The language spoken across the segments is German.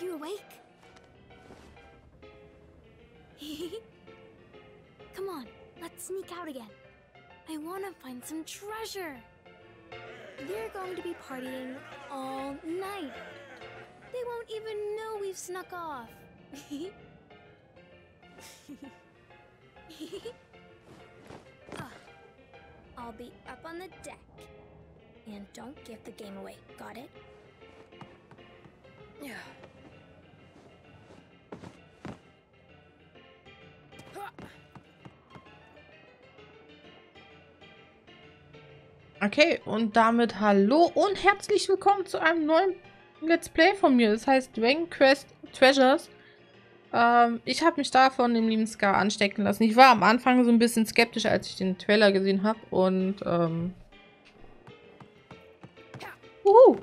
You awake? Come on, let's sneak out again. I want to find some treasure. They're going to be partying all night. They won't even know we've snuck off. Ah, I'll be up on the deck. And don't give the game away, got it? Yeah. Okay, und damit hallo und herzlich willkommen zu einem neuen Let's Play von mir. Das heißt Dragon Quest Treasures. Ähm, ich habe mich da von dem lieben Scar anstecken lassen. Ich war am Anfang so ein bisschen skeptisch, als ich den Trailer gesehen habe. Und, ähm... Uhu.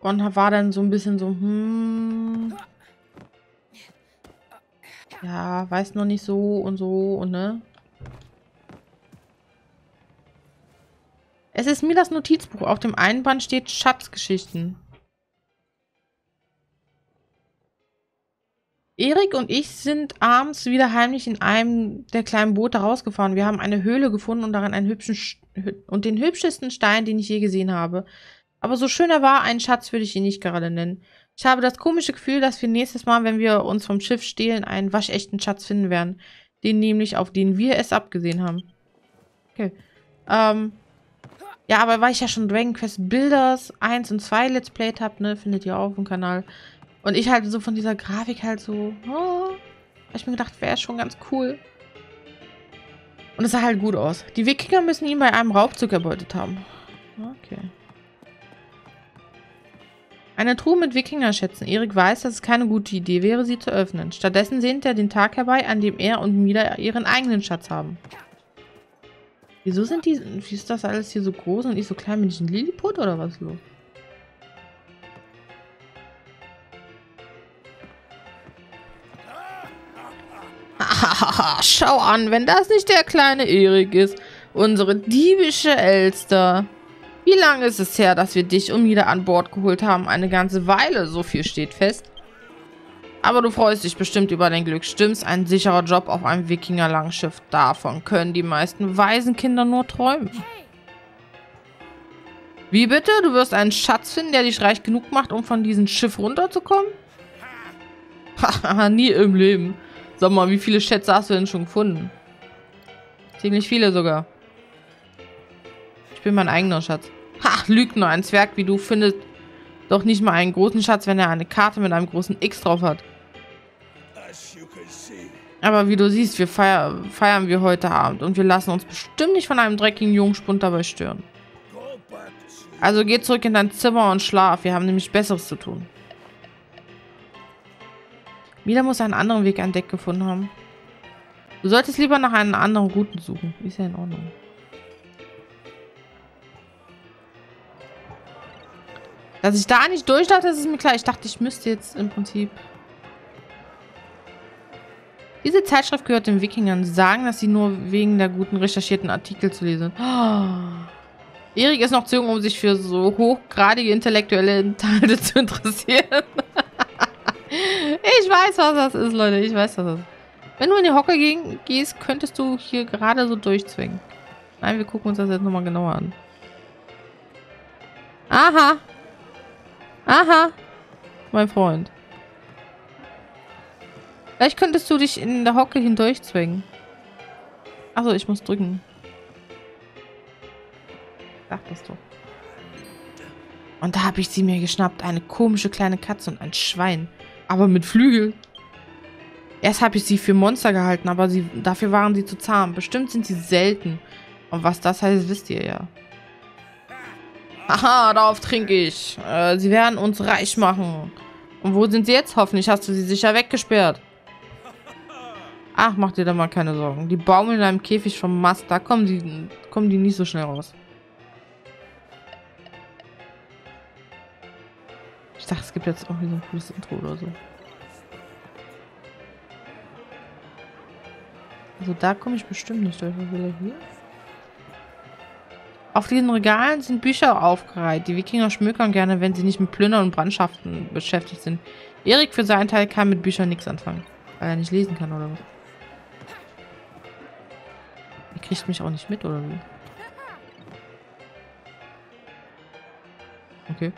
Und war dann so ein bisschen so, hm... Ja, weiß noch nicht so und so und ne? Es ist mir das Notizbuch. Auf dem einen Band steht Schatzgeschichten. Erik und ich sind abends wieder heimlich in einem der kleinen Boote rausgefahren. Wir haben eine Höhle gefunden und darin einen hübschen Sch und den hübschesten Stein, den ich je gesehen habe. Aber so schön er war, einen Schatz würde ich ihn nicht gerade nennen. Ich habe das komische Gefühl, dass wir nächstes Mal, wenn wir uns vom Schiff stehlen, einen waschechten Schatz finden werden. Den nämlich, auf den wir es abgesehen haben. Okay. Ähm, ja, aber weil ich ja schon Dragon Quest Builders 1 und 2 Let's Played habe, ne, findet ihr auch auf dem Kanal. Und ich halt so von dieser Grafik halt so, oh, hab ich mir gedacht, wäre schon ganz cool. Und es sah halt gut aus. Die Wikinger müssen ihn bei einem Raubzug erbeutet haben. Okay. Eine Truhe mit Wikingerschätzen. Erik weiß, dass es keine gute Idee wäre, sie zu öffnen. Stattdessen sehnt er den Tag herbei, an dem er und Mila ihren eigenen Schatz haben. Wieso sind die... Wie ist das alles hier so groß und ich so klein? Bin ich ein Lilliput oder was los? Schau an, wenn das nicht der kleine Erik ist. Unsere diebische Elster. Wie lange ist es her, dass wir dich und Mila an Bord geholt haben? Eine ganze Weile, so viel steht fest. Aber du freust dich bestimmt über dein Glück, stimmt's? Ein sicherer Job auf einem Wikinger-Langschiff. Davon können die meisten Waisenkinder nur träumen. Wie bitte? Du wirst einen Schatz finden, der dich reich genug macht, um von diesem Schiff runterzukommen? Haha, nie im Leben. Sag mal, wie viele Schätze hast du denn schon gefunden? Ziemlich viele sogar. Ich bin mein eigener Schatz. Ha, Lügner, ein Zwerg wie du findet doch nicht mal einen großen Schatz, wenn er eine Karte mit einem großen X drauf hat. Aber wie du siehst, wir feier feiern wir heute Abend und wir lassen uns bestimmt nicht von einem dreckigen Jungspund dabei stören. Also geh zurück in dein Zimmer und schlaf. Wir haben nämlich Besseres zu tun. Mila muss einen anderen Weg an Deck gefunden haben. Du solltest lieber nach einem anderen Routen suchen. Ist ja in Ordnung. Dass ich da nicht durch dachte, das ist mir klar. Ich dachte, ich müsste jetzt im Prinzip... Diese Zeitschrift gehört den Wikingern. Sagen, dass sie nur wegen der guten recherchierten Artikel zu lesen. Oh. Erik ist noch zu jung, um sich für so hochgradige intellektuelle Inhalte zu interessieren. ich weiß, was das ist, Leute. Ich weiß, was das ist. Wenn du in die Hocke gehst, könntest du hier gerade so durchzwingen. Nein, wir gucken uns das jetzt nochmal genauer an. Aha. Aha. Mein Freund. Vielleicht könntest du dich in der Hocke hindurchzwingen. Achso, ich muss drücken. Dachtest du. Und da habe ich sie mir geschnappt. Eine komische kleine Katze und ein Schwein. Aber mit Flügeln. Erst habe ich sie für Monster gehalten, aber sie, dafür waren sie zu zahm. Bestimmt sind sie selten. Und was das heißt, wisst ihr ja. Aha, darauf trinke ich. Äh, sie werden uns reich machen. Und wo sind sie jetzt? Hoffentlich hast du sie sicher weggesperrt. Ach, mach dir da mal keine Sorgen. Die baumeln in einem Käfig vom Mast. Da kommen die, kommen die nicht so schnell raus. Ich dachte, es gibt jetzt auch wieder ein cooles Intro oder so. Also da komme ich bestimmt nicht durch. Was will er hier? Auf diesen Regalen sind Bücher aufgereiht. Die Wikinger schmökern gerne, wenn sie nicht mit Plündern und Brandschaften beschäftigt sind. Erik für seinen Teil kann mit Büchern nichts anfangen. Weil er nicht lesen kann, oder was? Kriegt mich auch nicht mit, oder wie? Okay.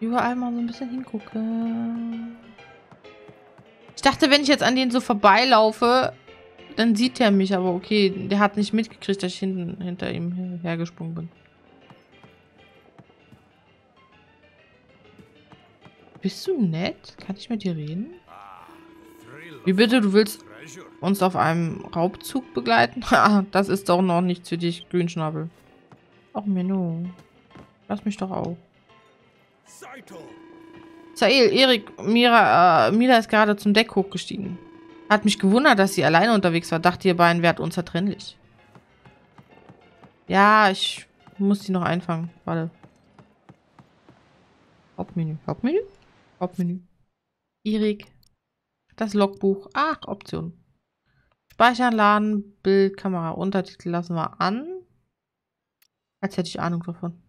Überall mal so ein bisschen hingucken. Ich dachte, wenn ich jetzt an den so vorbeilaufe, dann sieht er mich, aber okay, der hat nicht mitgekriegt, dass ich hinten hinter ihm hergesprungen bin. Bist du nett? Kann ich mit dir reden? Wie bitte, du willst uns auf einem Raubzug begleiten? das ist doch noch nichts für dich, Grünschnabel. Ach, Menno. Lass mich doch auch. Sail, Erik, Mira, äh, Mira ist gerade zum Deck hochgestiegen. Hat mich gewundert, dass sie alleine unterwegs war. Dachte, ihr beiden wärt unzertrennlich. Ja, ich muss die noch einfangen. Warte. Hauptmenü. Hauptmenü? Hauptmenü. Erik. Das Logbuch. Ach, Option. Speichern, laden, Bild, Kamera, Untertitel lassen wir an. Als hätte ich Ahnung davon.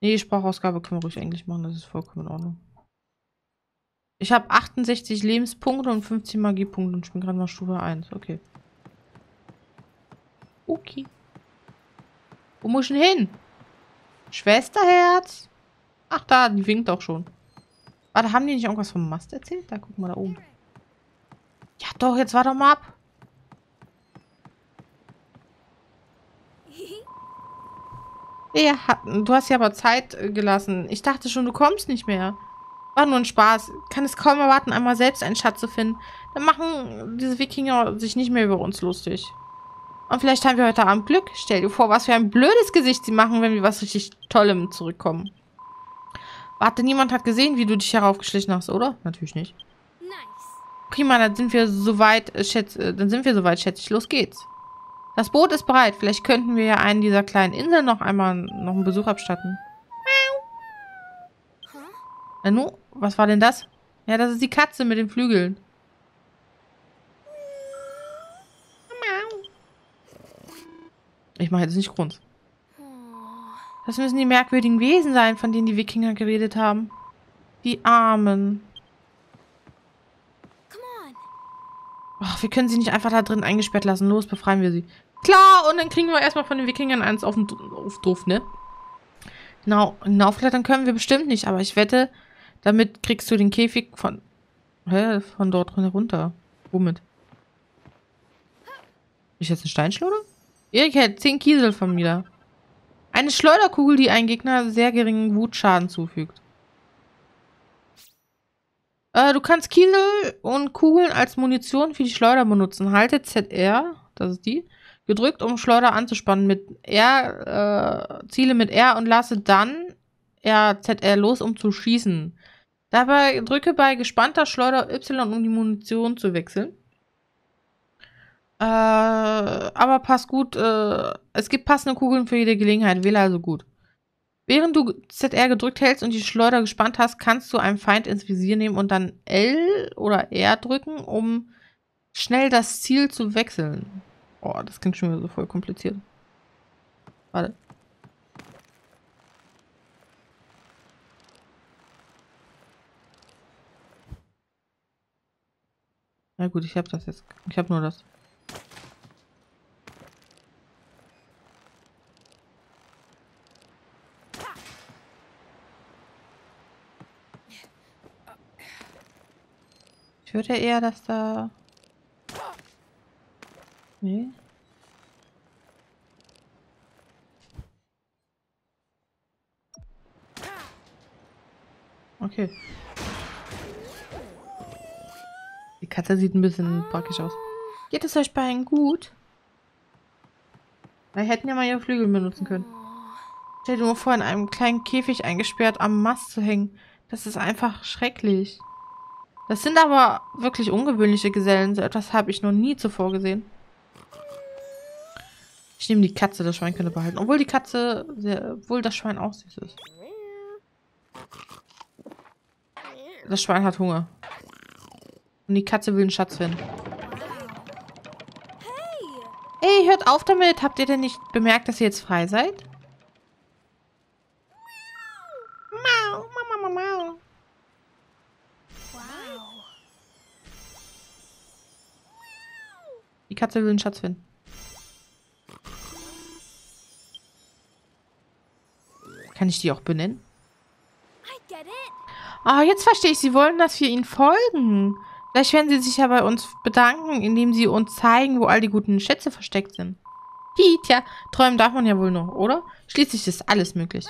Nee, Sprachausgabe können wir ruhig Englisch machen. Das ist vollkommen in Ordnung. Ich habe 68 Lebenspunkte und 15 Magiepunkte und ich bin gerade mal Stufe 1. Okay. Okay. Wo muss ich denn hin? Schwesterherz? Ach da, die winkt auch schon. Warte, haben die nicht irgendwas vom Mast erzählt? Da, guck mal da oben. Ja doch, jetzt warte mal ab. Ja, du hast ja aber Zeit gelassen. Ich dachte schon, du kommst nicht mehr. War nur ein Spaß. Kann es kaum erwarten, einmal selbst einen Schatz zu finden. Dann machen diese Wikinger sich nicht mehr über uns lustig. Und vielleicht haben wir heute Abend Glück. Stell dir vor, was für ein blödes Gesicht sie machen, wenn wir was richtig Tollem zurückkommen. Warte, niemand hat gesehen, wie du dich heraufgeschlichen hast, oder? Natürlich nicht. Prima, dann sind wir soweit, äh, schätz, äh, dann sind wir soweit, schätze ich. Los geht's. Das Boot ist bereit. Vielleicht könnten wir ja einen dieser kleinen Inseln noch einmal noch einen Besuch abstatten. Nanu, was war denn das? Ja, das ist die Katze mit den Flügeln. Ich mache jetzt nicht Grund. Das müssen die merkwürdigen Wesen sein, von denen die Wikinger geredet haben. Die Armen. Oh, wir können sie nicht einfach da drin eingesperrt lassen. Los, befreien wir sie. Klar, und dann kriegen wir erstmal von den Wikingern eins auf den auf Druff, ne? Genau, hinaufklettern können wir bestimmt nicht, aber ich wette, damit kriegst du den Käfig von... Hä? Von dort runter. Womit? Ich jetzt eine Steinschleuder? Erik hält 10 Kiesel von mir. Eine Schleuderkugel, die einen Gegner sehr geringen Wutschaden zufügt. Äh, du kannst Kiesel und Kugeln als Munition für die Schleuder benutzen. Halte ZR, das ist die, gedrückt, um Schleuder anzuspannen. Mit R, äh, Ziele mit R und lasse dann RZR los, um zu schießen. Dabei drücke bei gespannter Schleuder Y, um die Munition zu wechseln. Äh, aber pass gut, äh, es gibt passende Kugeln für jede Gelegenheit. Wähle also gut. Während du ZR gedrückt hältst und die Schleuder gespannt hast, kannst du einen Feind ins Visier nehmen und dann L oder R drücken, um schnell das Ziel zu wechseln. Oh, das klingt schon wieder so voll kompliziert. Warte. Na gut, ich habe das jetzt. Ich habe nur das. Ich würde eher, dass da... Nee. Okay. Die Katze sieht ein bisschen praktisch aus. Geht es euch beiden gut? Wir hätten ja mal ihre Flügel benutzen können. Stell dir nur vor, in einem kleinen Käfig eingesperrt am Mast zu hängen. Das ist einfach schrecklich. Das sind aber wirklich ungewöhnliche Gesellen. So etwas habe ich noch nie zuvor gesehen. Ich nehme die Katze, das Schwein könnte behalten. Obwohl die Katze, sehr, obwohl das Schwein auch süß ist. Das Schwein hat Hunger. Und die Katze will einen Schatz finden. Hey! Ey, hört auf damit. Habt ihr denn nicht bemerkt, dass ihr jetzt frei seid? Katze will einen Schatz finden. Kann ich die auch benennen? Ah, jetzt verstehe ich. Sie wollen, dass wir ihnen folgen. Vielleicht werden sie sich ja bei uns bedanken, indem sie uns zeigen, wo all die guten Schätze versteckt sind. Hi, tja, träumen darf man ja wohl noch, oder? Schließlich ist alles möglich.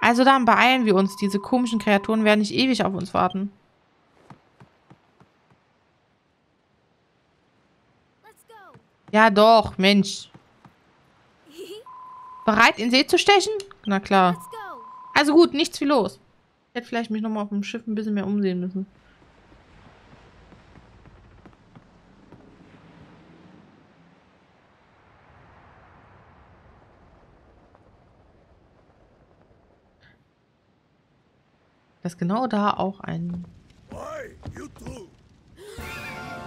Also dann beeilen wir uns. Diese komischen Kreaturen werden nicht ewig auf uns warten. Let's go. Ja doch, Mensch. Bereit, in See zu stechen? Na klar. Also gut, nichts wie los. Ich hätte vielleicht mich nochmal auf dem Schiff ein bisschen mehr umsehen müssen. Dass genau da auch ein... Hey, you two!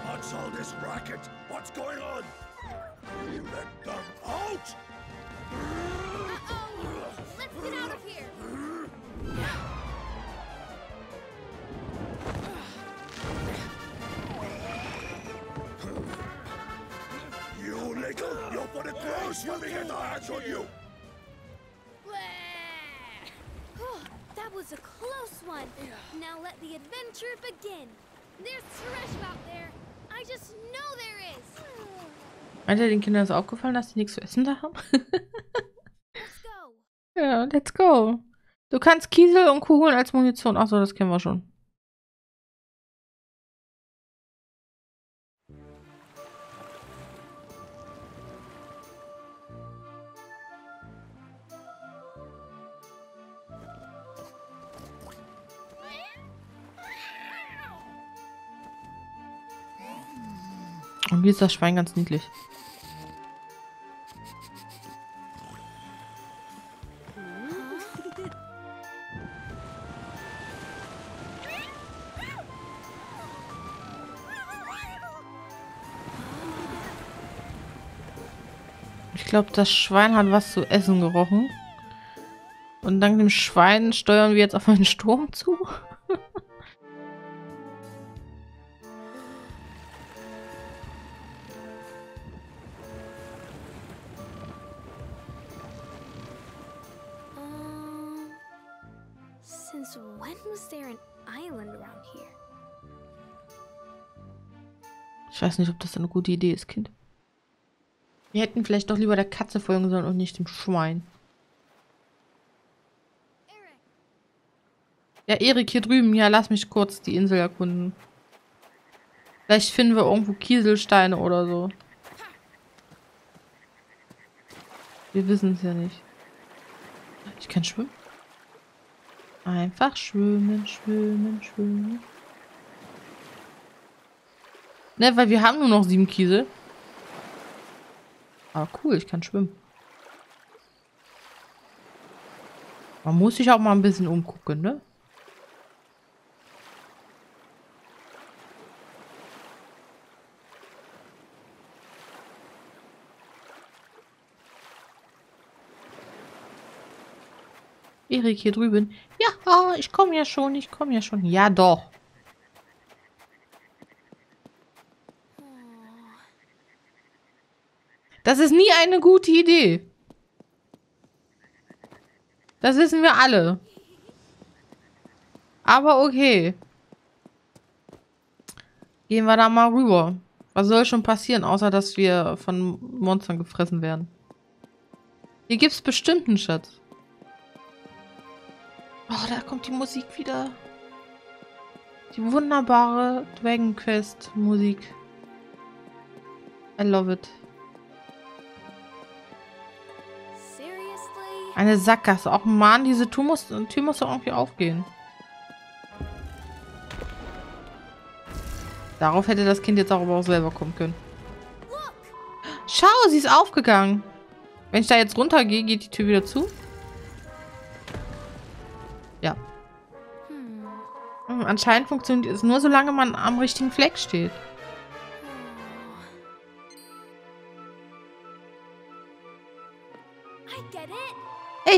What's all this racket? What's going on? Let them out! Uh-oh. Let's get out of here. You little, you'll put it close when we get our hands on you! Oh, that was a close one. Now let the adventure begin. There's treasure out there. I just know there is. Meint ihr, den Kindern ist aufgefallen, dass sie nichts zu essen da haben? Let's go. ja, let's go. Du kannst Kiesel und Kugeln als Munition... Achso, das kennen wir schon. Hier ist das Schwein ganz niedlich. Ich glaube, das Schwein hat was zu essen gerochen. Und dank dem Schwein steuern wir jetzt auf einen Sturm zu. Weiß nicht, ob das eine gute Idee ist, Kind. Wir hätten vielleicht doch lieber der Katze folgen sollen und nicht dem Schwein. Ja, Erik, hier drüben. Ja, lass mich kurz die Insel erkunden. Vielleicht finden wir irgendwo Kieselsteine oder so. Wir wissen es ja nicht. Ich kann schwimmen. Einfach schwimmen, schwimmen, schwimmen. Ne, weil wir haben nur noch sieben Kiesel. Ah, cool, ich kann schwimmen. Man muss sich auch mal ein bisschen umgucken, ne? Erik hier drüben. Ja, ich komme ja schon, ich komme ja schon. Ja, doch. Das ist nie eine gute Idee. Das wissen wir alle. Aber okay. Gehen wir da mal rüber. Was soll schon passieren, außer dass wir von Monstern gefressen werden? Hier gibt's bestimmt einen Schatz. Oh, da kommt die Musik wieder. Die wunderbare Dragon Quest Musik. I love it. Eine Sackgasse. Auch Mann, diese Tür muss, Tür muss doch irgendwie aufgehen. Darauf hätte das Kind jetzt auch aber auch selber kommen können. Schau, sie ist aufgegangen. Wenn ich da jetzt runtergehe, geht die Tür wieder zu? Ja. Hm, Anscheinend funktioniert es nur, solange man am richtigen Fleck steht.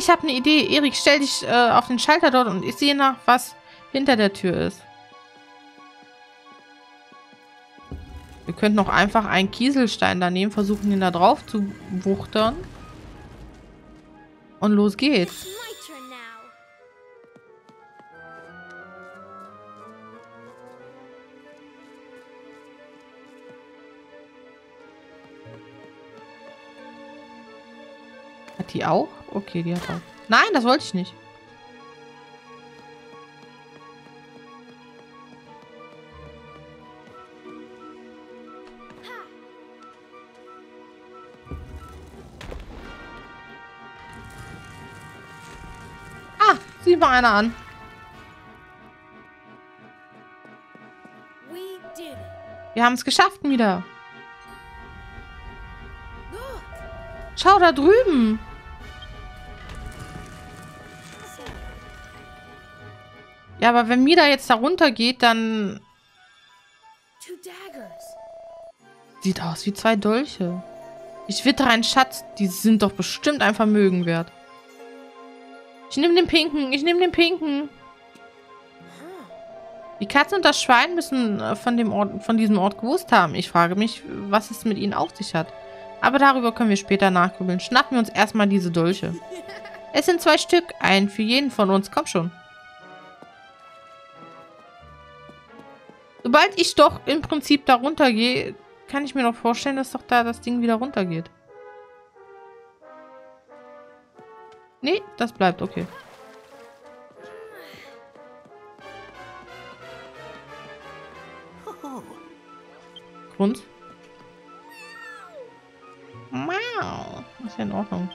Ich habe eine Idee. Erik, stell dich äh, auf den Schalter dort und ich sehe nach, was hinter der Tür ist. Wir könnten auch einfach einen Kieselstein da nehmen, versuchen, ihn da drauf zu wuchtern. Und los geht's. Hat die auch? Okay, die hat auch. Nein, das wollte ich nicht. Ah, sieh mal einer an. Wir haben es geschafft wieder. Schau da drüben. Ja, aber wenn Mida jetzt da runter geht, dann sieht aus wie zwei Dolche. Ich wittere einen Schatz. Die sind doch bestimmt ein Vermögen wert. Ich nehme den pinken. Ich nehme den pinken. Die Katze und das Schwein müssen äh, von, dem Ort, von diesem Ort gewusst haben. Ich frage mich, was es mit ihnen auf sich hat. Aber darüber können wir später nachgrübeln. Schnappen wir uns erstmal diese Dolche. Es sind zwei Stück. Ein für jeden von uns. Komm schon. Sobald ich doch im Prinzip da runtergehe, kann ich mir noch vorstellen, dass doch da das Ding wieder runtergeht. Nee, das bleibt, okay. Grund? Wow. Ist ja in Ordnung.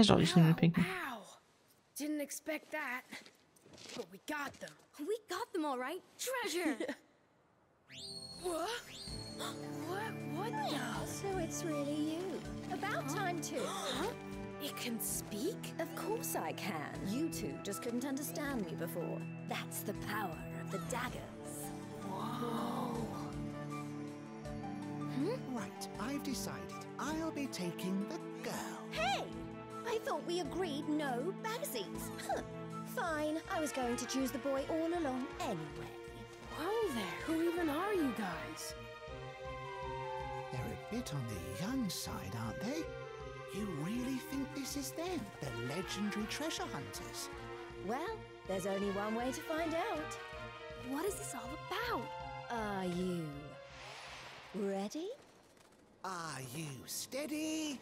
Kann ich doch nicht in den pinken. Didn't expect that. But we got them. We got them all right. Treasure. What? What? What the? So it's really you. About time too. Huh? It can speak? Of course I can. You two just couldn't understand me before. That's the power of the daggers. Whoa! Right, I've decided. I'll be taking the girl. Hey! I thought we agreed no bagsies. Huh. Fine, I was going to choose the boy all along anyway. Whoa there. Who even are you guys? They're a bit on the young side, aren't they? You really think this is them, the legendary treasure hunters? Well, there's only one way to find out. what is this all about? Are you ready? Are you steady?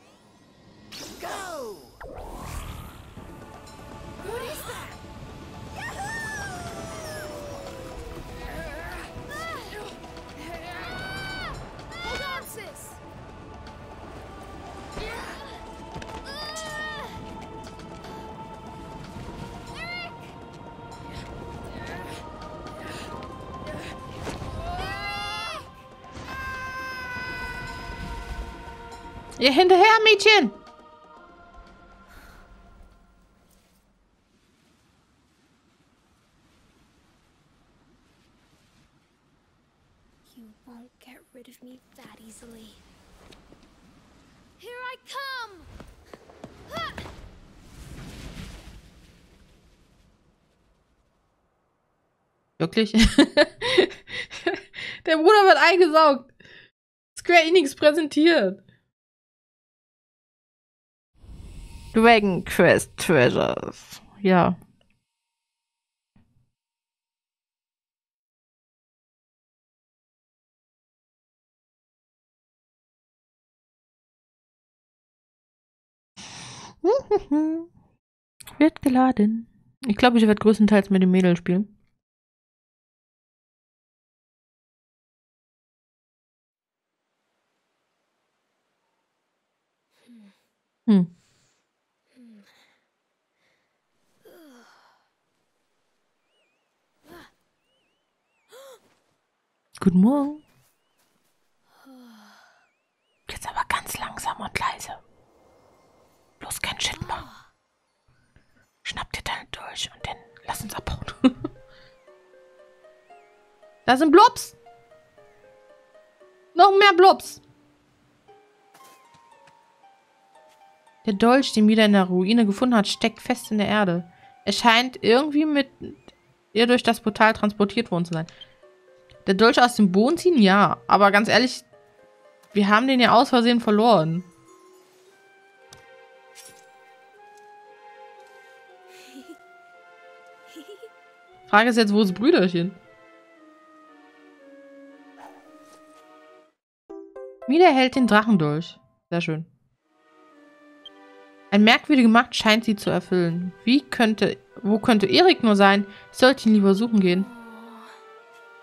I come! Ha! Wirklich? Der Bruder wird eingesaugt. Square Enix präsentiert. Dragon Quest Treasures. Ja. Wird geladen. Ich glaube, ich werde größtenteils mit dem Mädel spielen. Hm. Guten Morgen. Jetzt aber ganz langsam und leise. Bloß kein Shit machen. Schnapp dir deinen durch und dann lass uns abhauen. da sind Blobs. Noch mehr Blobs. Der Dolch, den Mida in der Ruine gefunden hat, steckt fest in der Erde. Er scheint irgendwie mit ihr durch das Portal transportiert worden zu sein. Der Dolch aus dem Boden ziehen? Ja. Aber ganz ehrlich, wir haben den ja aus Versehen verloren. Frage ist jetzt, wo ist Brüderchen? Wieder hält den Drachen durch. Sehr schön. Ein merkwürdige Macht scheint sie zu erfüllen. Wie könnte, wo könnte Erik nur sein? Ich sollte ihn lieber suchen gehen.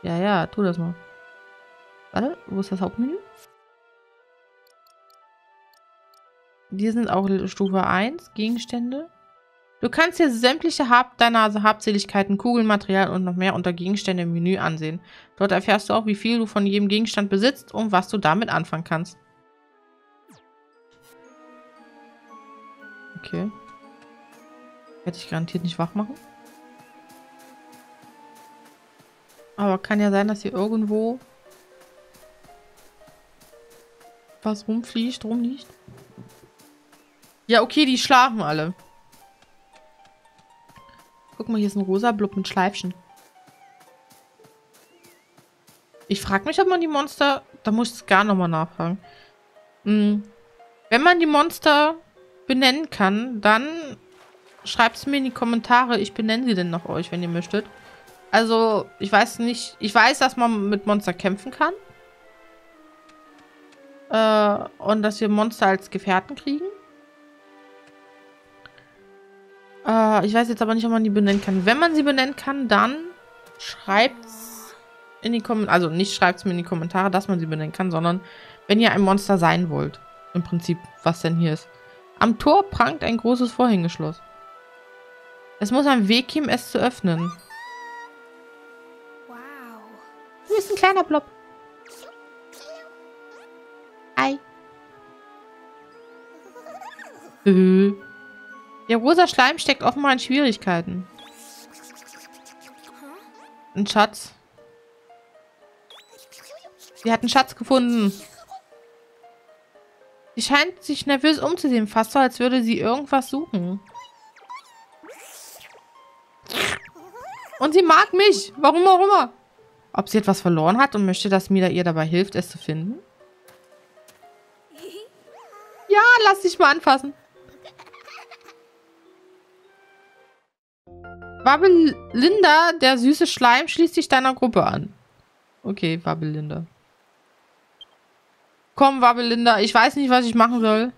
Ja, ja, tu das mal. Warte, wo ist das Hauptmenü? Die sind auch Stufe 1, Gegenstände. Du kannst dir sämtliche Hab deiner Habseligkeiten, Kugeln, Material und noch mehr unter Gegenstände im Menü ansehen. Dort erfährst du auch, wie viel du von jedem Gegenstand besitzt und was du damit anfangen kannst. Okay. Hätte ich garantiert nicht wach machen. Aber kann ja sein, dass hier irgendwo was rumfliegt, rumliegt. Ja, okay, die schlafen alle. Guck mal, hier ist ein rosa Blub mit Schleifchen. Ich frage mich, ob man die Monster... Da muss ich gar nochmal nachfragen. Hm. Wenn man die Monster benennen kann, dann schreibt es mir in die Kommentare. Ich benenne sie denn noch euch, wenn ihr möchtet. Also, ich weiß nicht. Ich weiß, dass man mit Monster kämpfen kann. Äh, und dass wir Monster als Gefährten kriegen. Äh, ich weiß jetzt aber nicht, ob man die benennen kann. Wenn man sie benennen kann, dann schreibt es in die Kommentare. Also nicht schreibt es mir in die Kommentare, dass man sie benennen kann, sondern wenn ihr ein Monster sein wollt. Im Prinzip, was denn hier ist. Am Tor prangt ein großes Vorhängeschloss. Es muss ein Weg geben, es zu öffnen. Hier ist ein kleiner Blob. Ei. Äh. Der rosa Schleim steckt offenbar in Schwierigkeiten. Ein Schatz. Sie hat einen Schatz gefunden. Sie scheint sich nervös umzusehen, fast so, als würde sie irgendwas suchen. Und sie mag mich. Warum auch immer. Ob sie etwas verloren hat und möchte, dass Mida ihr dabei hilft, es zu finden? Ja, lass dich mal anfassen. Wabbelinda, der süße Schleim, schließt sich deiner Gruppe an. Okay, Wabbelinda. Komm, Wabbelinda, ich weiß nicht, was ich machen soll.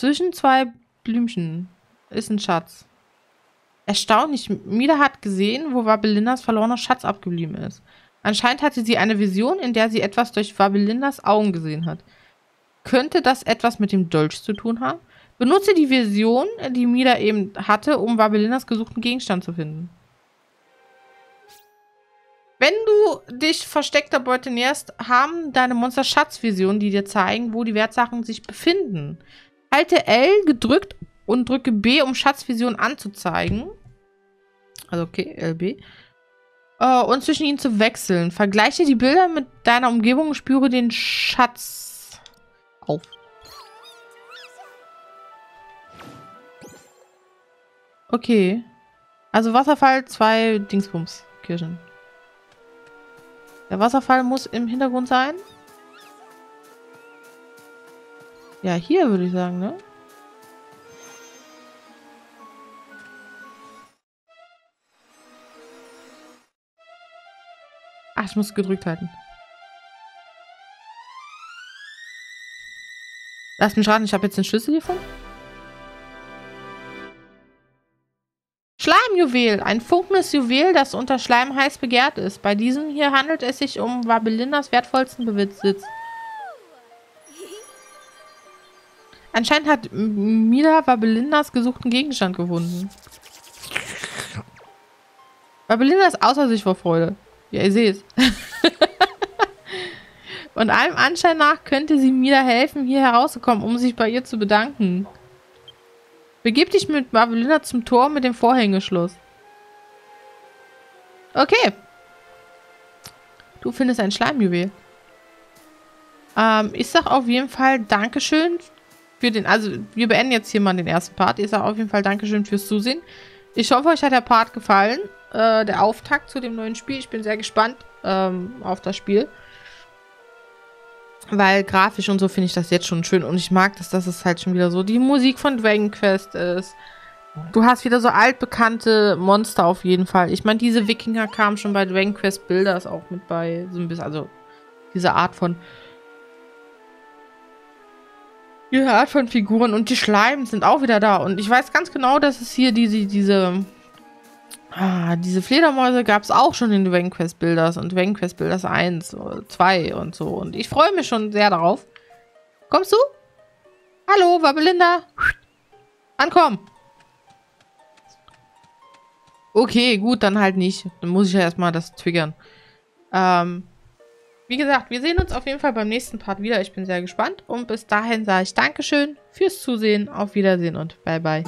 Zwischen zwei Blümchen ist ein Schatz. Erstaunlich, Mida hat gesehen, wo Wabbelindas verlorener Schatz abgeblieben ist. Anscheinend hatte sie eine Vision, in der sie etwas durch Wabbelindas Augen gesehen hat. Könnte das etwas mit dem Dolch zu tun haben? Benutze die Vision, die Mida eben hatte, um Wabbelindas gesuchten Gegenstand zu finden. Wenn du dich versteckter Beute näherst, haben deine Monster Schatzvisionen, die dir zeigen, wo die Wertsachen sich befinden. Halte L gedrückt und drücke B, um Schatzvisionen anzuzeigen. Also okay, LB. Uh, und zwischen ihnen zu wechseln. Vergleiche die Bilder mit deiner Umgebung und spüre den Schatz auf. Okay. Also Wasserfall, zwei Dingsbums, Kirschen. Der Wasserfall muss im Hintergrund sein. Ja, hier würde ich sagen, ne? Ach, ich muss gedrückt halten. Lass mich raten, ich habe jetzt den Schlüssel gefunden. Schleimjuwel. Ein funkendes Juwel, das unter Schleim heiß begehrt ist. Bei diesem hier handelt es sich um Wabelindas wertvollsten Besitz. Anscheinend hat Mila Wabelindas gesuchten Gegenstand gefunden. Wabelinda ist außer sich vor Freude. Ja, ihr seht Und allem Anschein nach könnte sie Mila helfen, hier herauszukommen, um sich bei ihr zu bedanken. Begib dich mit Wabelinda zum Tor mit dem Vorhängeschloss. Okay. Du findest ein Schleimjuwel. Ähm, ich sag auf jeden Fall Dankeschön für den, also wir beenden jetzt hier mal den ersten Part. Ich sag auf jeden Fall Dankeschön fürs Zusehen. Ich hoffe, euch hat der Part gefallen. Äh, der Auftakt zu dem neuen Spiel. Ich bin sehr gespannt ähm, auf das Spiel. Weil grafisch und so finde ich das jetzt schon schön. Und ich mag das, dass es halt schon wieder so die Musik von Dragon Quest ist. Du hast wieder so altbekannte Monster auf jeden Fall. Ich meine, diese Wikinger kamen schon bei Dragon Quest Builders auch mit bei. So ein bisschen, also diese Art von. Diese Art von Figuren. Und die Schleim sind auch wieder da. Und ich weiß ganz genau, dass es hier diese, diese Ah, diese Fledermäuse gab es auch schon in Dragon Quest Builders und Dragon Quest Builders 1, 2 und so. Und ich freue mich schon sehr darauf. Kommst du? Hallo, war Belinda? Ankommen. Okay, gut, dann halt nicht. Dann muss ich ja erstmal das triggern. Ähm, wie gesagt, wir sehen uns auf jeden Fall beim nächsten Part wieder. Ich bin sehr gespannt. Und bis dahin sage ich Dankeschön fürs Zusehen. Auf Wiedersehen und bye bye.